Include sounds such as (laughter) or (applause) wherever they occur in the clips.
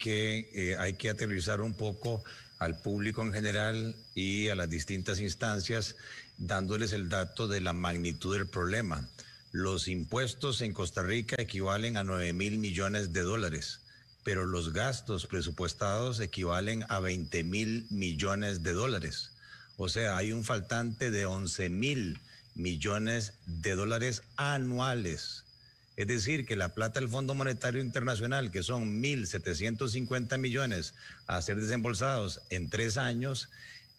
que eh, hay que aterrizar un poco al público en general y a las distintas instancias, dándoles el dato de la magnitud del problema. Los impuestos en Costa Rica equivalen a 9 mil millones de dólares, pero los gastos presupuestados equivalen a 20 mil millones de dólares. O sea, hay un faltante de 11 mil millones de dólares anuales. Es decir, que la plata del Fondo Monetario Internacional, que son 1.750 millones a ser desembolsados en tres años,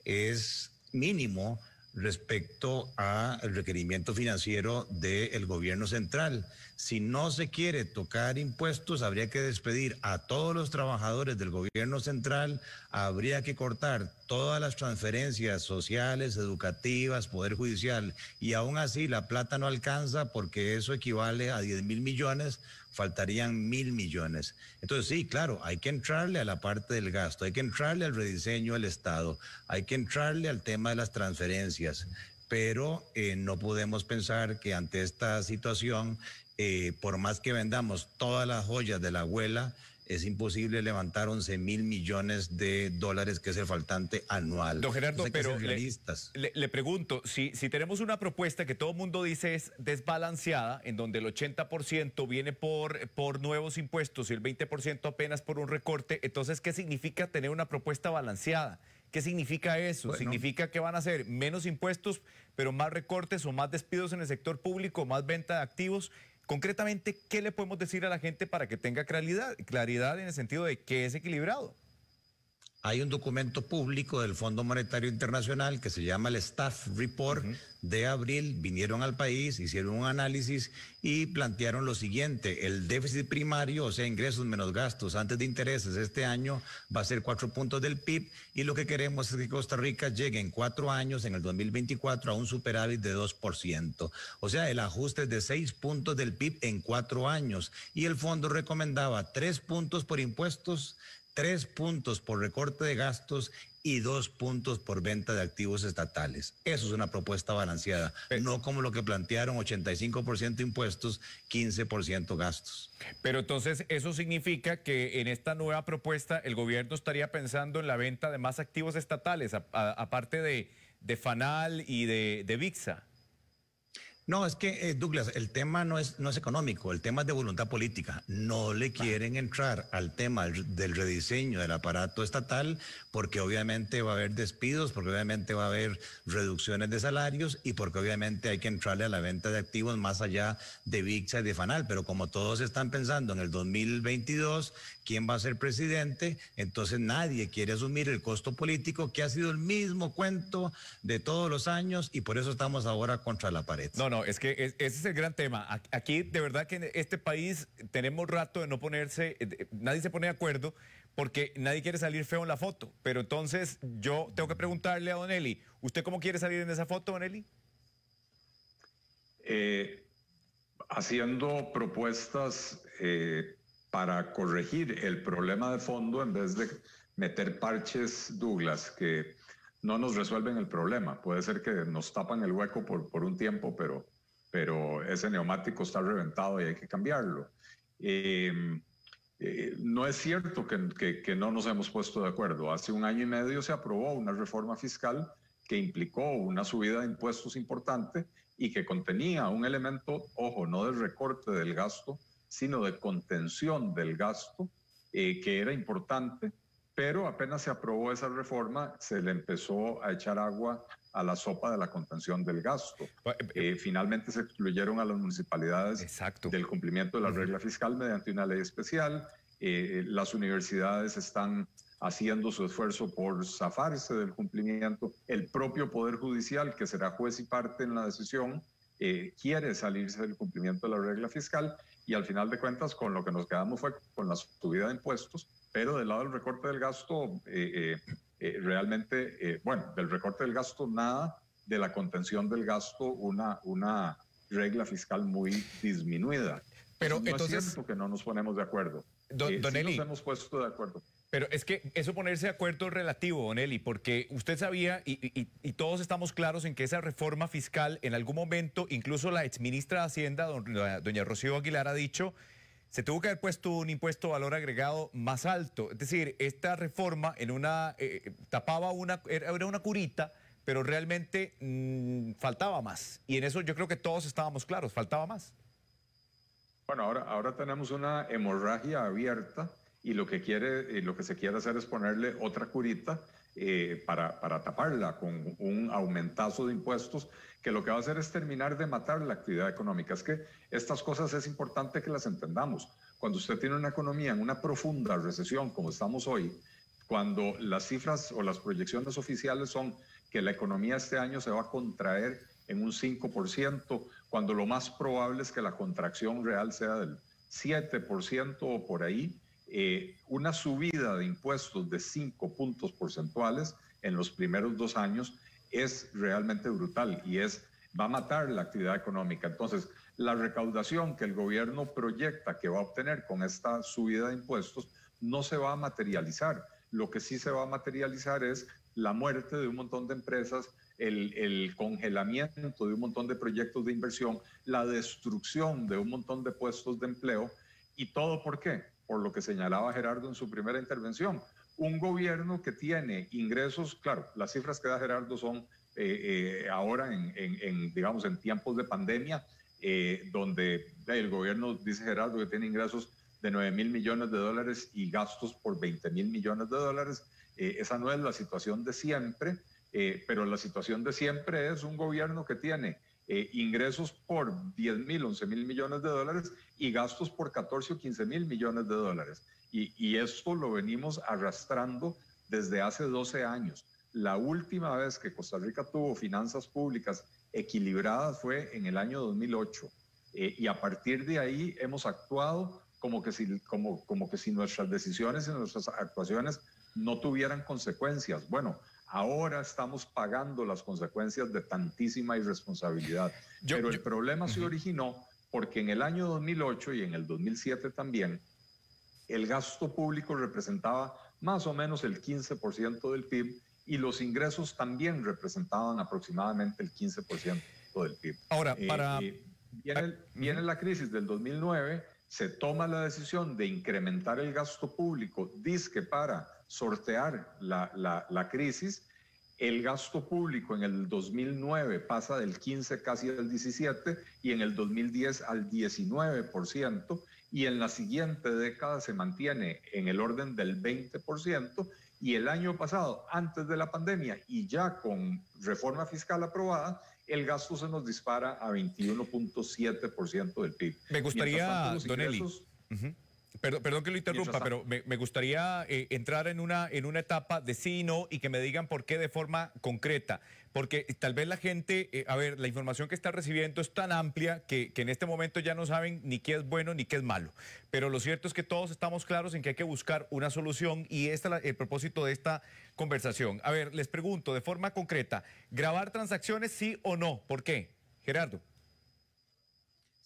es mínimo respecto al requerimiento financiero del gobierno central. Si no se quiere tocar impuestos, habría que despedir a todos los trabajadores del gobierno central, habría que cortar todas las transferencias sociales, educativas, poder judicial, y aún así la plata no alcanza porque eso equivale a 10 mil millones, faltarían mil millones. Entonces sí, claro, hay que entrarle a la parte del gasto, hay que entrarle al rediseño del Estado, hay que entrarle al tema de las transferencias, pero eh, no podemos pensar que ante esta situación, eh, por más que vendamos todas las joyas de la abuela, es imposible levantar 11 mil millones de dólares, que es el faltante anual. Don Gerardo, pero le, pregunto, si, si tenemos una propuesta que todo el mundo dice es desbalanceada, en donde el 80% viene por, por nuevos impuestos y el 20% apenas por un recorte, entonces, ¿qué significa tener una propuesta balanceada? ¿Qué significa eso? ¿Significa que van a ser menos impuestos, pero más recortes o más despidos en el sector público, más venta de activos? Concretamente, ¿qué le podemos decir a la gente para que tenga claridad, claridad en el sentido de que es equilibrado? Hay un documento público del Fondo Monetario Internacional que se llama el Staff Report de abril. Vinieron al país, hicieron un análisis y plantearon lo siguiente. El déficit primario, o sea, ingresos menos gastos antes de intereses, este año va a ser cuatro puntos del PIB y lo que queremos es que Costa Rica llegue en cuatro años, en el 2024, a un superávit de 2%. O sea, el ajuste es de seis puntos del PIB en cuatro años. Y el fondo recomendaba tres puntos por impuestos tres puntos por recorte de gastos y dos puntos por venta de activos estatales. Eso es una propuesta balanceada, no como lo que plantearon 85% impuestos, 15% gastos. Pero entonces eso significa que en esta nueva propuesta el gobierno estaría pensando en la venta de más activos estatales, aparte de, de FANAL y de, de VIXA. No, es que, eh, Douglas, el tema no es, no es económico, el tema es de voluntad política. No le quieren entrar al tema del rediseño del aparato estatal porque obviamente va a haber despidos, porque obviamente va a haber reducciones de salarios y porque obviamente hay que entrarle a la venta de activos más allá de VIXA y de FANAL. Pero como todos están pensando en el 2022, quién va a ser presidente, entonces nadie quiere asumir el costo político que ha sido el mismo cuento de todos los años y por eso estamos ahora contra la pared. No, no, es que ese es el gran tema. Aquí, de verdad que en este país tenemos rato de no ponerse, nadie se pone de acuerdo porque nadie quiere salir feo en la foto. Pero entonces yo tengo que preguntarle a Don Eli, ¿usted cómo quiere salir en esa foto, Don Eli? Eh, haciendo propuestas eh, para corregir el problema de fondo en vez de meter parches, Douglas, que no nos resuelven el problema. Puede ser que nos tapan el hueco por, por un tiempo, pero, pero ese neumático está reventado y hay que cambiarlo. Em, eh, no es cierto que, que, no nos hemos puesto de acuerdo. Hace un año y medio se aprobó una reforma fiscal que implicó una subida de impuestos importante y que contenía un elemento, ojo, no de recorte del gasto, sino de contención del gasto, eh, que era importante pero apenas se aprobó esa reforma, se le empezó a echar agua a la sopa de la contención del gasto. Eh, eh, finalmente se excluyeron a las municipalidades del cumplimiento de la regla fiscal mediante una ley especial. Eh, las universidades están haciendo su esfuerzo por zafarse del cumplimiento. El propio Poder Judicial, que será juez y parte en la decisión, quiere salirse del cumplimiento de la regla fiscal y al final de cuentas con lo que nos quedamos fue con la subida de impuestos pero del lado del recorte del gasto, eh, eh, eh, realmente, bueno, del recorte del gasto nada, de la contención del gasto una, una regla fiscal muy disminuida. Pero no entonces, es cierto que no nos ponemos de acuerdo. Don, nos hemos puesto de acuerdo. Pero es que eso ponerse de acuerdo es relativo, Don Eli, porque usted sabía y, todos estamos claros en que esa reforma fiscal en algún momento, incluso la exministra de Hacienda, doña Rocío Aguilar, ha dicho se tuvo que haber puesto un impuesto de valor agregado más alto. Es decir, esta reforma en una eh, tapaba una, era una curita, pero realmente mm, faltaba más. Y en eso yo creo que todos estábamos claros, faltaba más. Bueno, ahora, ahora tenemos una hemorragia abierta y lo que, quiere, y lo que se quiere hacer es ponerle otra curita eh, para, para taparla con un aumentazo de impuestos que lo que va a hacer es terminar de matar la actividad económica. Es que estas cosas es importante que las entendamos. Cuando usted tiene una economía en una profunda recesión como estamos hoy, cuando las cifras o las proyecciones oficiales son que la economía este año se va a contraer en un 5%, cuando lo más probable es que la contracción real sea del 7% o por ahí, eh, una subida de impuestos de 5 puntos porcentuales en los primeros dos años es realmente brutal y es va a matar la actividad económica. Entonces, la recaudación que el gobierno proyecta que va a obtener con esta subida de impuestos no se va a materializar. Lo que sí se va a materializar es la muerte de un montón de empresas, el, el, congelamiento de un montón de proyectos de inversión, la destrucción de un montón de puestos de empleo. ¿Y todo por qué? Por lo que señalaba Gerardo en su primera intervención, un gobierno que tiene ingresos, claro, las cifras que da Gerardo son eh, eh, ahora en, digamos, en tiempos de pandemia, eh, donde el gobierno, dice Gerardo, que tiene ingresos de 9 mil millones de dólares y gastos por 20 mil millones de dólares. esa no es la situación de siempre, pero la situación de siempre es un gobierno que tiene ingresos por 10 mil, 11 mil millones de dólares y gastos por 14 o 15 mil millones de dólares. Y, esto lo venimos arrastrando desde hace 12 años. La última vez que Costa Rica tuvo finanzas públicas equilibradas fue en el año 2008. Eh, y a partir de ahí hemos actuado como que, si, como, como que si nuestras decisiones y nuestras actuaciones no tuvieran consecuencias. Bueno, ahora estamos pagando las consecuencias de tantísima irresponsabilidad. Pero el problema se originó porque en el año 2008 y en el 2007 también, el gasto público representaba más o menos el 15% del PIB y los ingresos también representaban aproximadamente el 15% del PIB. Ahora, eh, para... Eh, viene, viene la crisis del 2009, se toma la decisión de incrementar el gasto público, disque para sortear la, la, la crisis, el gasto público en el 2009 pasa del 15 casi al 17 y en el 2010 al 19% y en la siguiente década se mantiene en el orden del 20% y el año pasado, antes de la pandemia y ya con reforma fiscal aprobada, el gasto se nos dispara a 21.7% del PIB. Me gustaría, Don Eli, Perdón, que lo interrumpa, pero me, gustaría eh, entrar en una, en una etapa de sí y no y que me digan por qué de forma concreta. Porque tal vez la gente, eh, a ver, la información que está recibiendo es tan amplia que, en este momento ya no saben ni qué es bueno ni qué es malo. Pero lo cierto es que todos estamos claros en que hay que buscar una solución y este es el propósito de esta conversación. A ver, les pregunto de forma concreta, ¿grabar transacciones sí o no? ¿Por qué? Gerardo.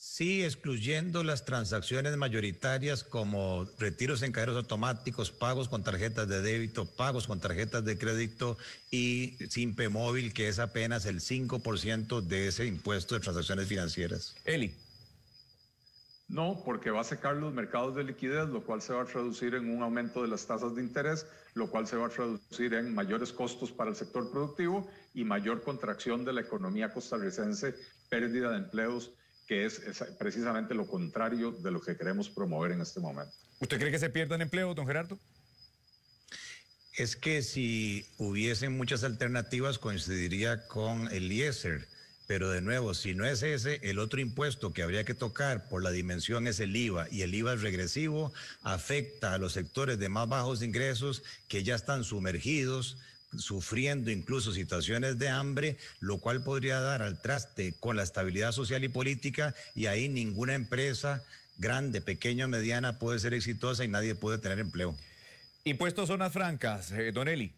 Sí, excluyendo las transacciones mayoritarias como retiros en cajeros automáticos, pagos con tarjetas de débito, pagos con tarjetas de crédito y Simpe Móvil, que es apenas el 5% de ese impuesto de transacciones financieras. Eli. No, porque va a secar los mercados de liquidez, lo cual se va a traducir en un aumento de las tasas de interés, lo cual se va a traducir en mayores costos para el sector productivo y mayor contracción de la economía costarricense, pérdida de empleos que es, precisamente lo contrario de lo que queremos promover en este momento. ¿Usted cree que se pierdan empleo, don Gerardo? Es que si hubiesen muchas alternativas coincidiría con el IESER, pero de nuevo, si no es ese, el otro impuesto que habría que tocar por la dimensión es el IVA y el IVA es regresivo, afecta a los sectores de más bajos ingresos que ya están sumergidos sufriendo incluso situaciones de hambre, lo cual podría dar al traste con la estabilidad social y política y ahí ninguna empresa grande, pequeña o mediana puede ser exitosa y nadie puede tener empleo. Impuestos zonas francas, eh, Don Eli.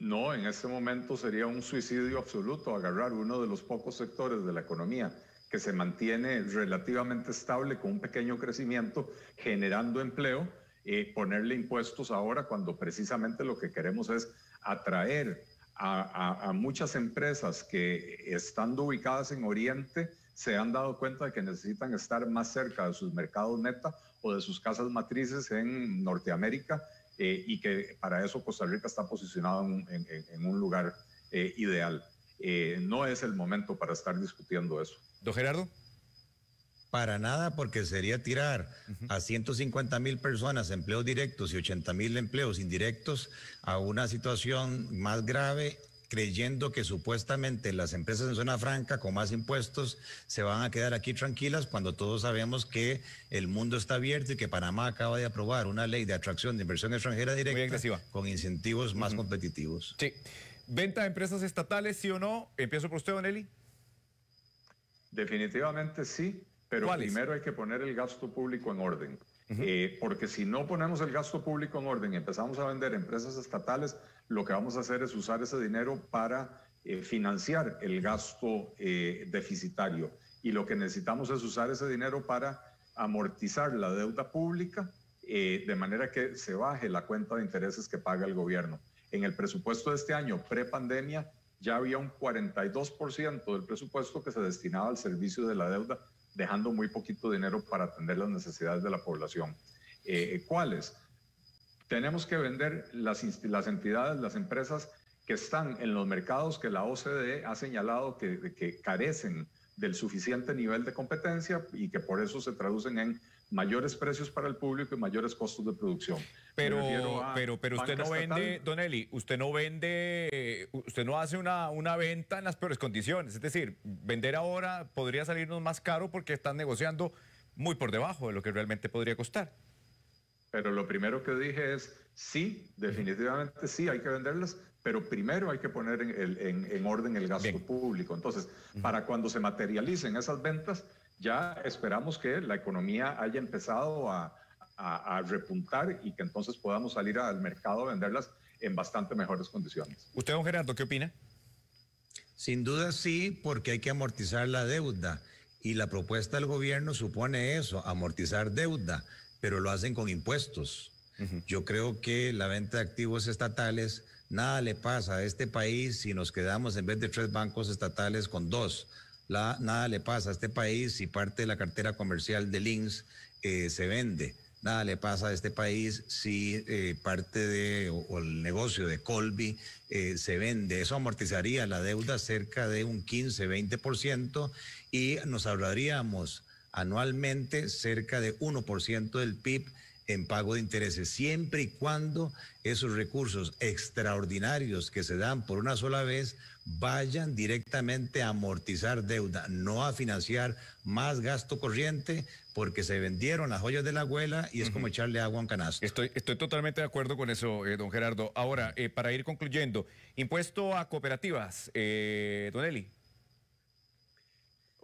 No, en este momento sería un suicidio absoluto agarrar uno de los pocos sectores de la economía que se mantiene relativamente estable con un pequeño crecimiento, generando empleo eh, ponerle impuestos ahora cuando precisamente lo que queremos es atraer a, muchas empresas que estando ubicadas en Oriente se han dado cuenta de que necesitan estar más cerca de sus mercados neta o de sus casas matrices en Norteamérica eh, y que para eso Costa Rica está posicionado en, un lugar eh, ideal. Eh, no es el momento para estar discutiendo eso. Don Gerardo. Para nada, porque sería tirar a 150 mil personas empleos directos y 80 mil empleos indirectos a una situación más grave creyendo que supuestamente las empresas en zona franca con más impuestos se van a quedar aquí tranquilas cuando todos sabemos que el mundo está abierto y que Panamá acaba de aprobar una ley de atracción de inversión extranjera directa con incentivos más competitivos. Sí. ¿Venta de empresas estatales, sí o no? Empiezo por usted, Don Eli. Definitivamente sí, pero primero hay que poner el gasto público en orden. Eh, porque si no ponemos el gasto público en orden y empezamos a vender empresas estatales, lo que vamos a hacer es usar ese dinero para eh, financiar el gasto eh, deficitario. Y lo que necesitamos es usar ese dinero para amortizar la deuda pública de manera que se baje la cuenta de intereses que paga el gobierno. En el presupuesto de este año, pre-pandemia, ya había un 42% del presupuesto que se destinaba al servicio de la deuda dejando muy poquito dinero para atender las necesidades de la población. Eh, ¿Cuáles? Tenemos que vender las, entidades, las empresas que están en los mercados que la OCDE ha señalado que, que carecen del suficiente nivel de competencia y que por eso se traducen en mayores precios para el público y mayores costos de producción. Pero, pero, pero usted no vende, Don Eli, usted no vende, usted no hace una, una venta en las peores condiciones. Es decir, vender ahora podría salirnos más caro porque están negociando muy por debajo de lo que realmente podría costar. Pero lo primero que dije es, sí, definitivamente sí, hay que venderlas, pero primero hay que poner en, en, orden el gasto público. Entonces, para cuando se materialicen esas ventas, ya esperamos que la economía haya empezado a, repuntar y que entonces podamos salir al mercado a venderlas en bastante mejores condiciones. ¿Usted, don Gerardo, qué opina? Sin duda sí, porque hay que amortizar la deuda. Y la propuesta del gobierno supone eso, amortizar deuda, pero lo hacen con impuestos. Yo creo que la venta de activos estatales, nada le pasa a este país si nos quedamos en vez de tres bancos estatales con dos nada le pasa a este país si parte de la cartera comercial de Links eh, se vende. Nada le pasa a este país si eh, parte de negocio de Colby eh, se vende. Eso amortizaría la deuda cerca de un 15-20% y nos ahorraríamos anualmente cerca de 1% del PIB en pago de intereses, siempre y cuando esos recursos extraordinarios que se dan por una sola vez vayan directamente a amortizar deuda, no a financiar más gasto corriente, porque se vendieron las joyas de la abuela y es como echarle agua a un canasto. Estoy, estoy totalmente de acuerdo con eso, eh, don Gerardo. Ahora, eh, para ir concluyendo, impuesto a cooperativas, eh, don Eli.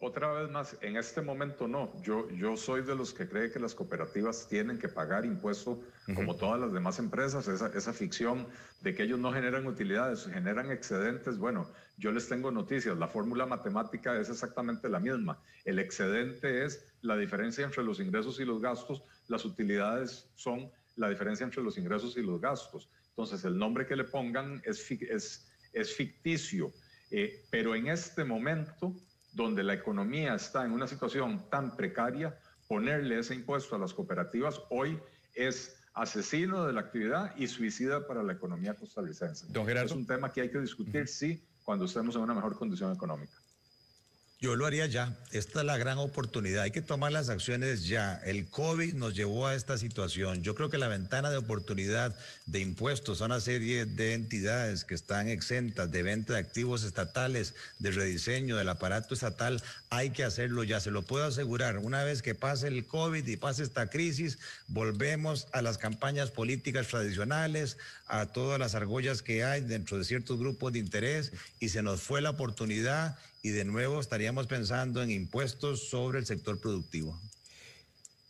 Otra vez más, en este momento no. Yo, yo soy de los que cree que las cooperativas tienen que pagar impuesto como todas las demás empresas. Esa, esa ficción de que ellos no generan utilidades, generan excedentes. Bueno, yo les tengo noticias. La fórmula matemática es exactamente la misma. El excedente es la diferencia entre los ingresos y los gastos. Las utilidades son la diferencia entre los ingresos y los gastos. Entonces, el nombre que le pongan es, es, es ficticio. Eh, pero en este momento donde la economía está en una situación tan precaria, ponerle ese impuesto a las cooperativas hoy es asesino de la actividad y suicida para la economía costarricense. es un tema que hay que discutir, sí, cuando estemos en una mejor condición económica. Yo lo haría ya. Esta es la gran oportunidad. Hay que tomar las acciones ya. El COVID nos llevó a esta situación. Yo creo que la ventana de oportunidad de impuestos a una serie de entidades que están exentas de venta de activos estatales, de rediseño del aparato estatal, hay que hacerlo ya. Se lo puedo asegurar. Una vez que pase el COVID y pase esta crisis, volvemos a las campañas políticas tradicionales, a todas las argollas que hay dentro de ciertos grupos de interés y se nos fue la oportunidad y de nuevo estaríamos pensando en impuestos sobre el sector productivo.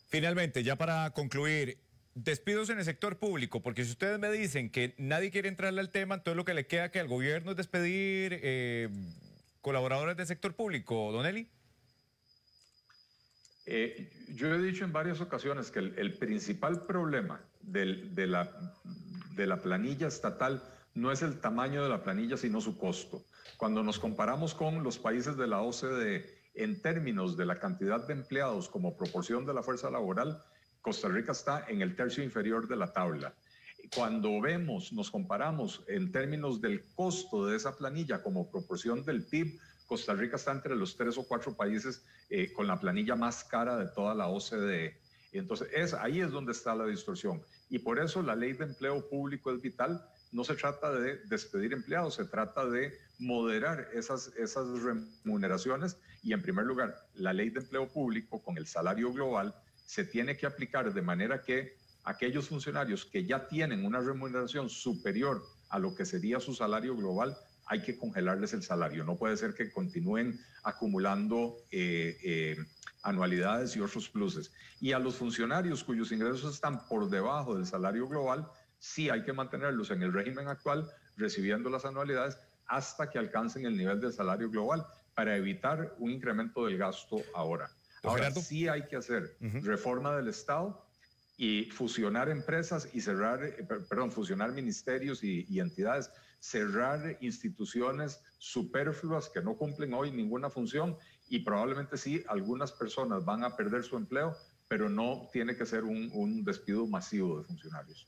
Finalmente, ya para concluir, despidos en el sector público, porque si ustedes me dicen que nadie quiere entrarle al tema, entonces lo que le queda que al gobierno es despedir eh, colaboradores del sector público, Don Eli. Eh, yo he dicho en varias ocasiones que el, principal problema de, la, de la planilla estatal no es el tamaño de la planilla, sino su costo. Cuando nos comparamos con los países de la OCDE en términos de la cantidad de empleados como proporción de la fuerza laboral, Costa Rica está en el tercio inferior de la tabla. Cuando vemos, nos comparamos en términos del costo de esa planilla como proporción del PIB, Costa Rica está entre los tres o cuatro países eh, con la planilla más cara de toda la OCDE. Entonces, es, ahí es donde está la distorsión. Y por eso la ley de empleo público es vital. No se trata de despedir empleados, se trata de moderar esas, esas remuneraciones. Y en primer lugar, la ley de empleo público con el salario global se tiene que aplicar de manera que aquellos funcionarios que ya tienen una remuneración superior a lo que sería su salario global, hay que congelarles el salario. No puede ser que continúen acumulando eh, eh, anualidades y otros pluses. Y a los funcionarios cuyos ingresos están por debajo del salario global, sí hay que mantenerlos en el régimen actual, recibiendo las anualidades hasta que alcancen el nivel del salario global para evitar un incremento del gasto ahora. Ahora sí hay que hacer reforma del Estado y fusionar empresas y cerrar, eh, perdón, fusionar ministerios y, y, entidades, cerrar instituciones superfluas que no cumplen hoy ninguna función y probablemente sí, algunas personas van a perder su empleo, pero no tiene que ser un, un despido masivo de funcionarios.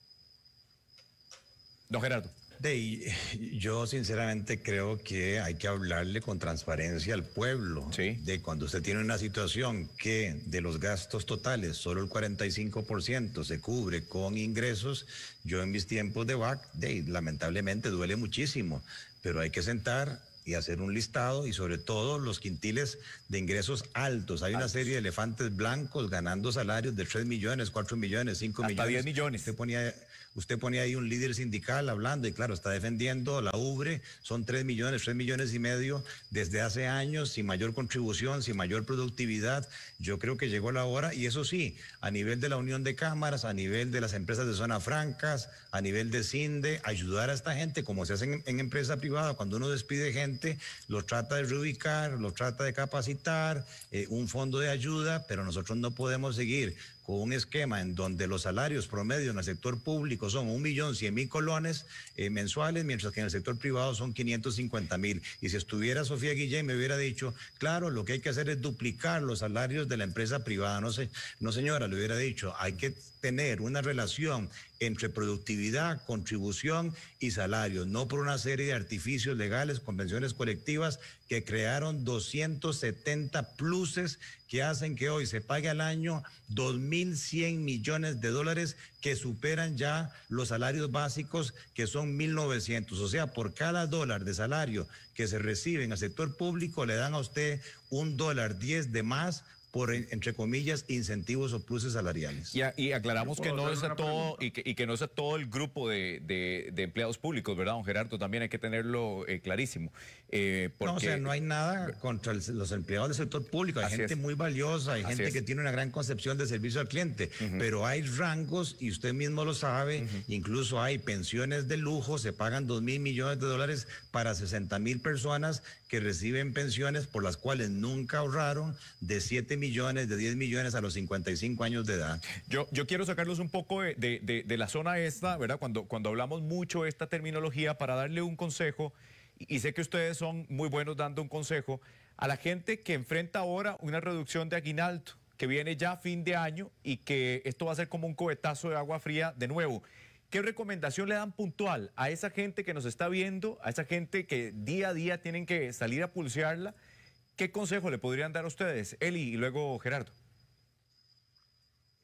Don Gerardo. De, yo sinceramente creo que hay que hablarle con transparencia al pueblo. De cuando usted tiene una situación que de los gastos totales solo el 45% se cubre con ingresos, yo en mis tiempos de VAC, de, lamentablemente duele muchísimo, pero hay que sentar y hacer un listado y sobre todo los quintiles de ingresos altos. Hay una serie de elefantes blancos ganando salarios de 3 millones, 4 millones, 5 millones. 10 millones. Usted ponía Usted pone ahí un líder sindical hablando y claro, está defendiendo la UBRE, son tres millones, tres millones y medio desde hace años, sin mayor contribución, sin mayor productividad. Yo creo que llegó la hora y eso sí, a nivel de la Unión de Cámaras, a nivel de las empresas de zona francas, a nivel de CINDE, ayudar a esta gente como se hace en, empresa privada, cuando uno despide gente, los trata de reubicar, los trata de capacitar, eh, un fondo de ayuda, pero nosotros no podemos seguir con un esquema en donde los salarios promedio en el sector público son un millón cien mil colones eh, mensuales, mientras que en el sector privado son 550 mil. Y si estuviera Sofía Guillén me hubiera dicho, claro, lo que hay que hacer es duplicar los salarios de la empresa privada. No sé, no señora, le hubiera dicho, hay que tener una relación entre productividad, contribución y salario, no por una serie de artificios legales, convenciones colectivas que crearon 270 pluses que hacen que hoy se pague al año 2.100 millones de dólares que superan ya los salarios básicos que son 1.900. O sea, por cada dólar de salario que se recibe en el sector público le dan a usted un dólar 10 de más por, entre comillas, incentivos o pluses salariales. Y, aclaramos que no es todo y que, no es todo el grupo de, empleados públicos, ¿verdad, don Gerardo? También hay que tenerlo eh, clarísimo. Eh, no, o sea, no hay nada contra los empleados del sector público. Hay gente muy valiosa, hay gente que tiene una gran concepción de servicio al cliente, pero hay rangos, y usted mismo lo sabe, incluso hay pensiones de lujo, se pagan dos mil millones de dólares para 60 mil personas que reciben pensiones por las cuales nunca ahorraron de 7 millones, de 10 millones a los 55 años de edad. Yo, yo quiero sacarlos un poco de, de, la zona esta, ¿verdad? Cuando, cuando hablamos mucho de esta terminología para darle un consejo, y sé que ustedes son muy buenos dando un consejo, a la gente que enfrenta ahora una reducción de aguinaldo, que viene ya a fin de año y que esto va a ser como un cohetazo de agua fría de nuevo. ¿Qué recomendación le dan puntual a esa gente que nos está viendo, a esa gente que día a día tienen que salir a pulsearla? ¿Qué consejo le podrían dar a ustedes, Eli y luego Gerardo?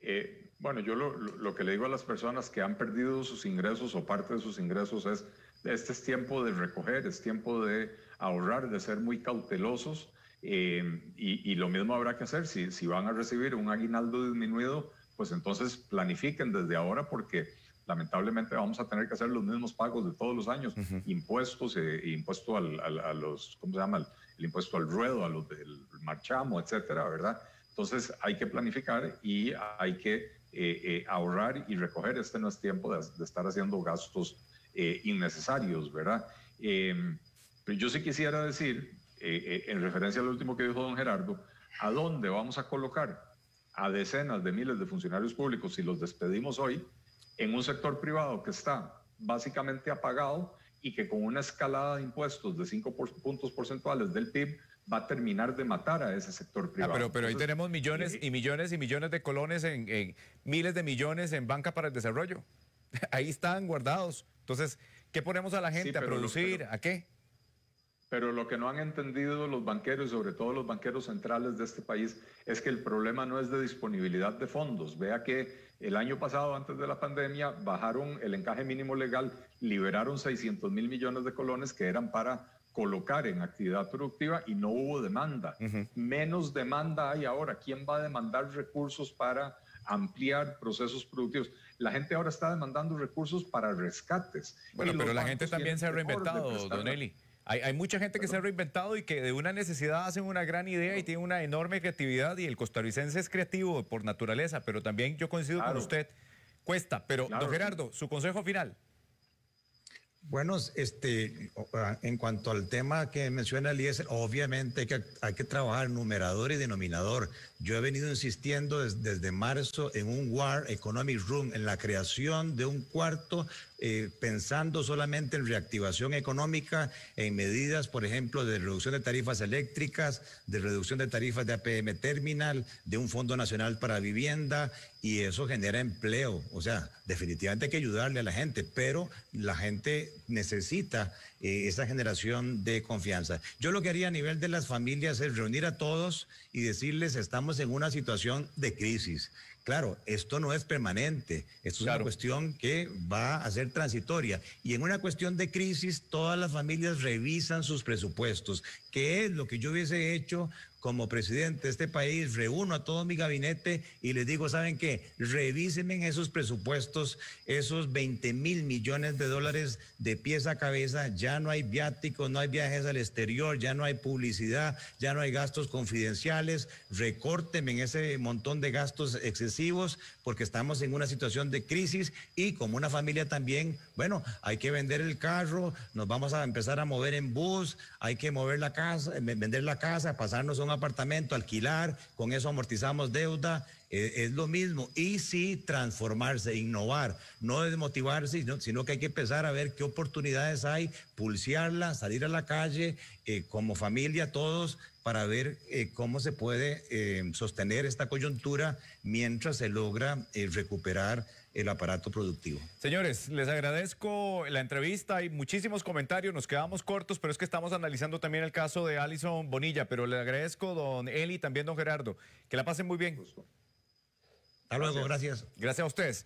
Eh, bueno, yo lo, que le digo a las personas que han perdido sus ingresos o parte de sus ingresos es, este es tiempo de recoger, es tiempo de ahorrar, de ser muy cautelosos eh, y, lo mismo habrá que hacer. Si, si van a recibir un aguinaldo disminuido, pues entonces planifiquen desde ahora porque lamentablemente vamos a tener que hacer los mismos pagos de todos los años, impuestos, eh, impuesto al, a los, ¿cómo se llama? El, impuesto al ruedo, a los del marchamo, etcétera, ¿verdad? Entonces hay que planificar y hay que eh, eh, ahorrar y recoger. Este no es tiempo de, estar haciendo gastos innecesarios, ¿verdad? pero yo sí quisiera decir, en referencia al último que dijo don Gerardo, ¿a dónde vamos a colocar a decenas de miles de funcionarios públicos si los despedimos hoy? En un sector privado que está básicamente apagado y que con una escalada de impuestos de 5 puntos porcentuales del PIB va a terminar de matar a ese sector ah, privado. pero, pero ahí tenemos millones y millones y millones de colones en, miles de millones en banca para el desarrollo. (laughs) Ahí están guardados. Entonces, ¿qué ponemos a la gente a producir? ¿A qué? Pero lo que no han entendido los banqueros, sobre todo los banqueros centrales de este país, es que el problema no es de disponibilidad de fondos. Vea que el año pasado, antes de la pandemia, bajaron el encaje mínimo legal, liberaron 600 mil millones de colones que eran para colocar en actividad productiva y no hubo demanda. Menos demanda hay ahora. ¿Quién va a demandar recursos para ampliar procesos productivos? La gente ahora está demandando recursos para rescates. Bueno, pero la gente también se ha reinventado, Don Eli. Hay, mucha gente que se ha reinventado y que de una necesidad hacen una gran idea y tiene una enorme creatividad y el costarricense es creativo por naturaleza, pero también yo coincido con usted, cuesta. Pero, don Gerardo, su consejo final. Bueno, este, ah, en cuanto al tema que menciona Eliezer, obviamente hay que, hay que trabajar numerador y denominador. Yo he venido insistiendo desde marzo en un War Economic Room, en la creación de un cuarto eh, pensando solamente en reactivación económica, en medidas, por ejemplo, de reducción de tarifas eléctricas, de reducción de tarifas de APM Terminal, de un Fondo Nacional para Vivienda, y eso genera empleo. O sea, definitivamente hay que ayudarle a la gente, pero la gente necesita eh, esa generación de confianza. Yo lo que haría a nivel de las familias es reunir a todos y decirles, estamos en una situación de crisis. Claro, esto no es permanente, esto es una cuestión que va a ser transitoria. Y en una cuestión de crisis, todas las familias revisan sus presupuestos, que es lo que yo hubiese hecho como presidente de este país, reúno a todo mi gabinete y les digo, ¿saben qué? Revísenme en esos presupuestos, esos 20 mil millones de dólares de pies a cabeza, ya no hay viáticos, no hay viajes al exterior, ya no hay publicidad, ya no hay gastos confidenciales, recórtenme en ese montón de gastos excesivos porque estamos en una situación de crisis y como una familia también, bueno, hay que vender el carro, nos vamos a empezar a mover en bus, hay que mover la casa, vender la casa, pasarnos a un apartamento, alquilar, con eso amortizamos deuda, eh, es lo mismo. Y sí, transformarse, innovar, no desmotivarse, sino, sino, que hay que empezar a ver qué oportunidades hay, pulsearla, salir a la calle, eh, como familia todos, para ver eh, cómo se puede sostener esta coyuntura mientras se logra recuperar el aparato productivo. Señores, les agradezco la entrevista. Hay muchísimos comentarios, nos quedamos cortos, pero es que estamos analizando también el caso de Alison Bonilla. Pero le agradezco, don Eli, también don Gerardo. Que la pasen muy bien. Hasta luego, gracias. Gracias a ustedes.